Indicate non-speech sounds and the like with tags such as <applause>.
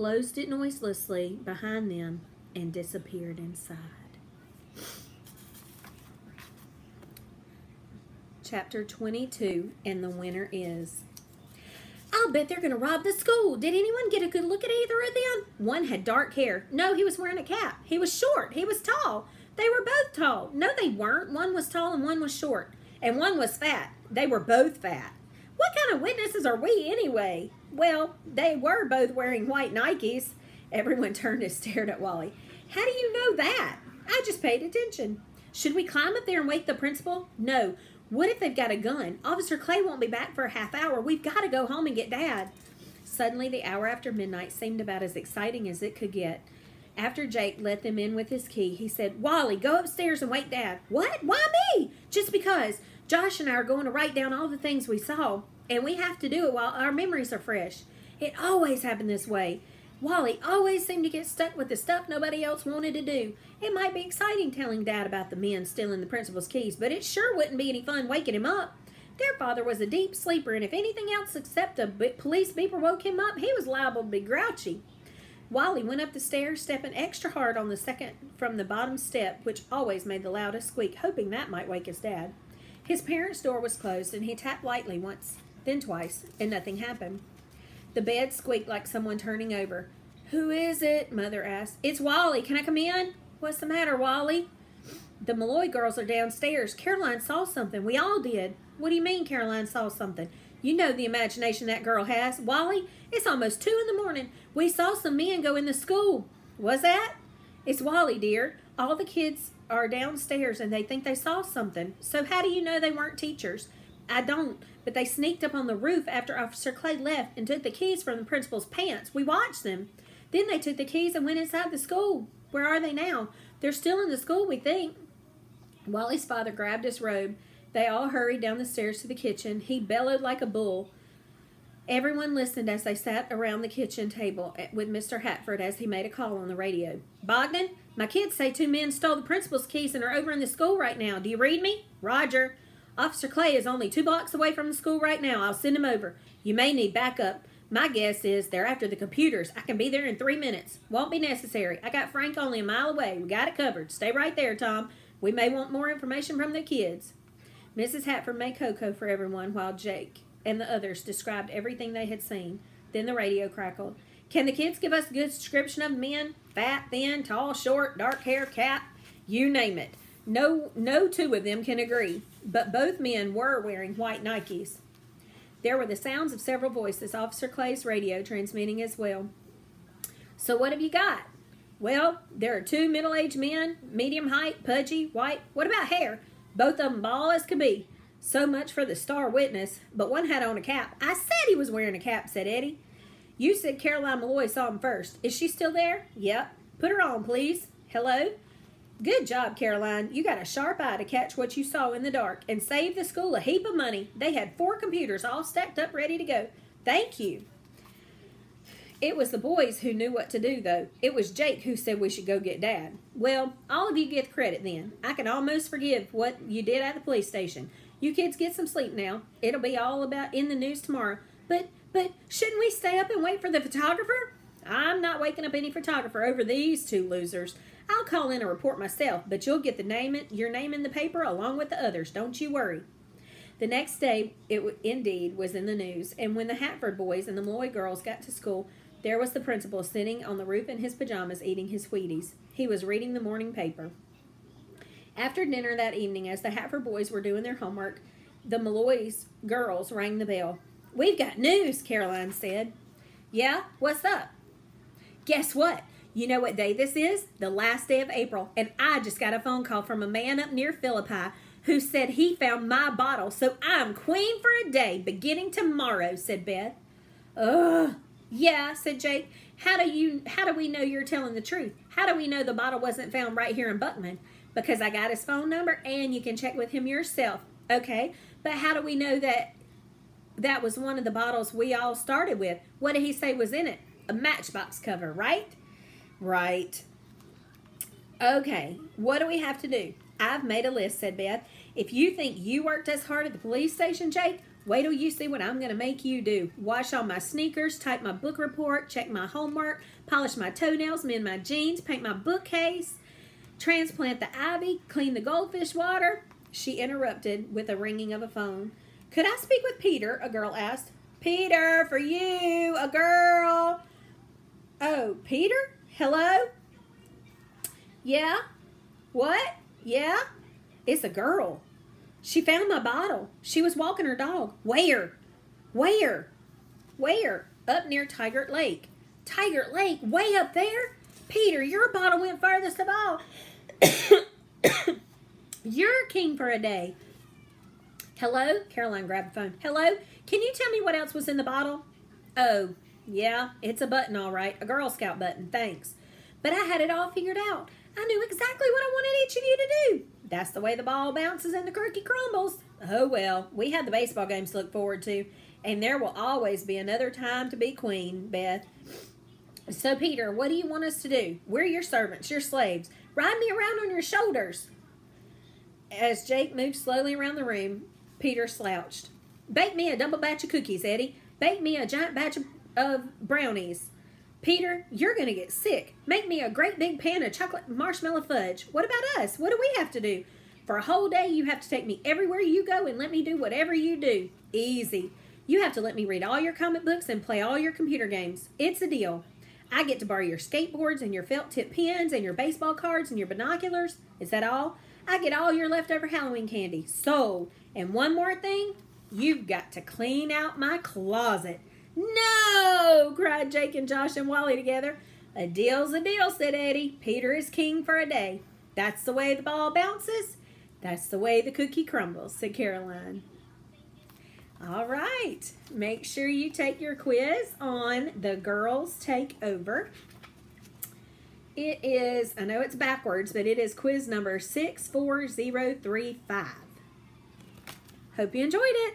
closed it noiselessly behind them, and disappeared inside. Chapter 22 And the Winner Is. I'll bet they're going to rob the school. Did anyone get a good look at either of them? One had dark hair. No, he was wearing a cap. He was short. He was tall. They were both tall. No, they weren't. One was tall and one was short. And one was fat. They were both fat. What kind of witnesses are we anyway? Well, they were both wearing white Nikes. Everyone <laughs> turned and stared at Wally. How do you know that? I just paid attention. Should we climb up there and wake the principal? No. What if they've got a gun? Officer Clay won't be back for a half hour. We've got to go home and get Dad. Suddenly, the hour after midnight seemed about as exciting as it could get. After Jake let them in with his key, he said, Wally, go upstairs and wake Dad. What? Why me? Just because. Josh and I are going to write down all the things we saw, and we have to do it while our memories are fresh. It always happened this way. Wally always seemed to get stuck with the stuff nobody else wanted to do. It might be exciting telling Dad about the men stealing the principal's keys, but it sure wouldn't be any fun waking him up. Their father was a deep sleeper, and if anything else except a police beeper woke him up, he was liable to be grouchy. Wally went up the stairs, stepping extra hard on the second from the bottom step, which always made the loudest squeak, hoping that might wake his dad. His parents' door was closed, and he tapped lightly once, then twice, and nothing happened. The bed squeaked like someone turning over. Who is it? Mother asked. It's Wally. Can I come in? What's the matter, Wally? The Malloy girls are downstairs. Caroline saw something. We all did. What do you mean Caroline saw something? You know the imagination that girl has. Wally, it's almost two in the morning. We saw some men go in the school. Was that? It's Wally, dear. All the kids are downstairs and they think they saw something. So how do you know they weren't teachers? I don't, but they sneaked up on the roof after Officer Clay left and took the keys from the principal's pants. We watched them. Then they took the keys and went inside the school. Where are they now? They're still in the school, we think. Wally's father grabbed his robe. They all hurried down the stairs to the kitchen. He bellowed like a bull. Everyone listened as they sat around the kitchen table with Mr. Hatford as he made a call on the radio. Bogdan, my kids say two men stole the principal's keys and are over in the school right now. Do you read me? Roger. Officer Clay is only two blocks away from the school right now. I'll send him over. You may need backup. My guess is they're after the computers. I can be there in three minutes. Won't be necessary. I got Frank only a mile away. We got it covered. Stay right there, Tom. We may want more information from the kids. Mrs. Hatford made cocoa for everyone while Jake and the others described everything they had seen. Then the radio crackled. Can the kids give us a good description of men? Fat, thin, tall, short, dark hair, cap? You name it. No, no two of them can agree, but both men were wearing white Nikes. There were the sounds of several voices, Officer Clay's radio transmitting as well. So what have you got? Well, there are two middle-aged men, medium height, pudgy, white. What about hair? Both of them bald as could be. So much for the star witness, but one had on a cap. I said he was wearing a cap, said Eddie. You said Caroline Malloy saw him first. Is she still there? Yep. Put her on, please. Hello? Good job, Caroline. You got a sharp eye to catch what you saw in the dark and saved the school a heap of money. They had four computers all stacked up ready to go. Thank you. It was the boys who knew what to do, though. It was Jake who said we should go get Dad. Well, all of you get the credit then. I can almost forgive what you did at the police station. You kids get some sleep now. It'll be all about in the news tomorrow. But, but, shouldn't we stay up and wait for the photographer? I'm not waking up any photographer over these two losers. I'll call in a report myself, but you'll get the name your name in the paper along with the others. Don't you worry. The next day, it indeed was in the news, and when the Hatford boys and the Malloy girls got to school, there was the principal sitting on the roof in his pajamas eating his Wheaties. He was reading the morning paper. After dinner that evening, as the Hatford boys were doing their homework, the Malloy's girls rang the bell. We've got news, Caroline said. Yeah, what's up? Guess what? You know what day this is? The last day of April. And I just got a phone call from a man up near Philippi who said he found my bottle. So I'm queen for a day, beginning tomorrow, said Beth. Ugh. Yeah, said Jake. How do you how do we know you're telling the truth? How do we know the bottle wasn't found right here in Buckman? Because I got his phone number and you can check with him yourself. Okay. But how do we know that that was one of the bottles we all started with? What did he say was in it? A matchbox cover, right? Right. Okay, what do we have to do? I've made a list, said Beth. If you think you worked as hard at the police station, Jake, Wait till you see what I'm going to make you do. Wash all my sneakers, type my book report, check my homework, polish my toenails, mend my jeans, paint my bookcase, transplant the ivy, clean the goldfish water. She interrupted with a ringing of a phone. Could I speak with Peter? A girl asked. Peter, for you, a girl. Oh, Peter? Hello? Yeah? What? Yeah? It's a girl. She found my bottle. She was walking her dog. Where? Where? Where? Up near Tygart Lake. Tygart Lake? Way up there? Peter, your bottle went farthest of all. <coughs> You're king for a day. Hello? Caroline grabbed the phone. Hello? Can you tell me what else was in the bottle? Oh, yeah, it's a button, all right. A Girl Scout button, thanks. But I had it all figured out. I knew exactly what I wanted each of you to do. That's the way the ball bounces and the cookie crumbles. Oh, well, we had the baseball games to look forward to, and there will always be another time to be queen, Beth. So, Peter, what do you want us to do? We're your servants, your slaves. Ride me around on your shoulders. As Jake moved slowly around the room, Peter slouched. Bake me a double batch of cookies, Eddie. Bake me a giant batch of, brownies. Peter, you're going to get sick. Make me a great big pan of chocolate marshmallow fudge. What about us? What do we have to do? For a whole day, you have to take me everywhere you go and let me do whatever you do. Easy. You have to let me read all your comic books and play all your computer games. It's a deal. I get to borrow your skateboards and your felt tip pens and your baseball cards and your binoculars. Is that all? I get all your leftover Halloween candy. So, and one more thing, you've got to clean out my closet. No! cried Jake and Josh and Wally together. A deal's a deal, said Eddie. Peter is king for a day. That's the way the ball bounces. That's the way the cookie crumbles, said Caroline. All right. Make sure you take your quiz on the Girls Take Over. It is, I know it's backwards, but it is quiz number 64035. Hope you enjoyed it.